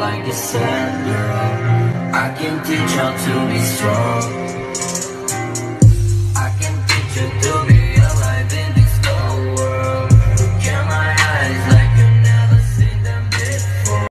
like a sender I can teach how to be strong.